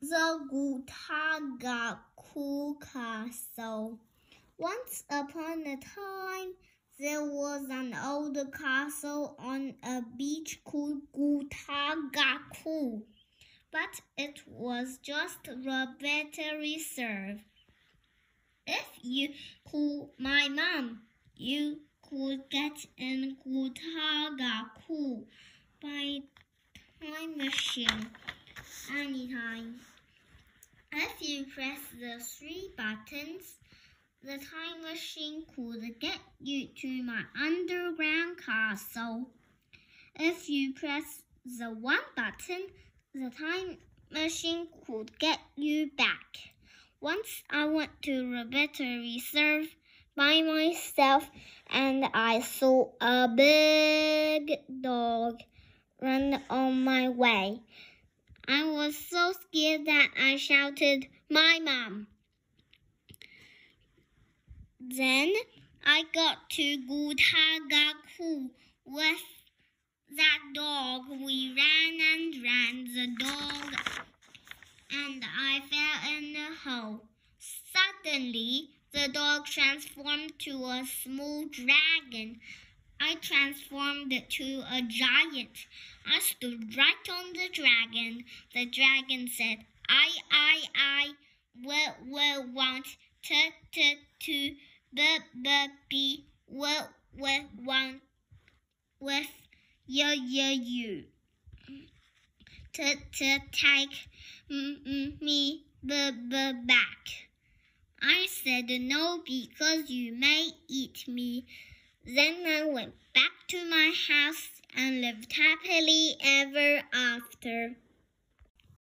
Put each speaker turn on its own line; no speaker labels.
the Gutagaku Castle. Once upon a time, there was an old castle on a beach called Gutagaku, but it was just better reserve. If you call my mom, you could get in Gutagaku by time machine anytime. If you press the three buttons, the time machine could get you to my underground castle. If you press the one button, the time machine could get you back. Once I went to Roberta Reserve by myself and I saw a big dog run on my way. I was so scared that I shouted, My mom. Then I got to Gutagaku with that dog. We ran and ran the dog, and I fell in the hole. Suddenly, the dog transformed to a small dragon. I transformed it to a giant. I stood right on the dragon. The dragon said, I, I, I will, will want to, to, to, b, b, be, will, will want with you, you, you. To, to take me b, b, back. I said no because you may eat me. Then I went back to my house and lived happily ever after.